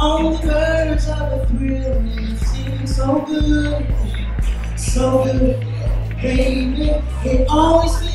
On the verge of a thrill, and it seems so good, so good. Baby, it always feels.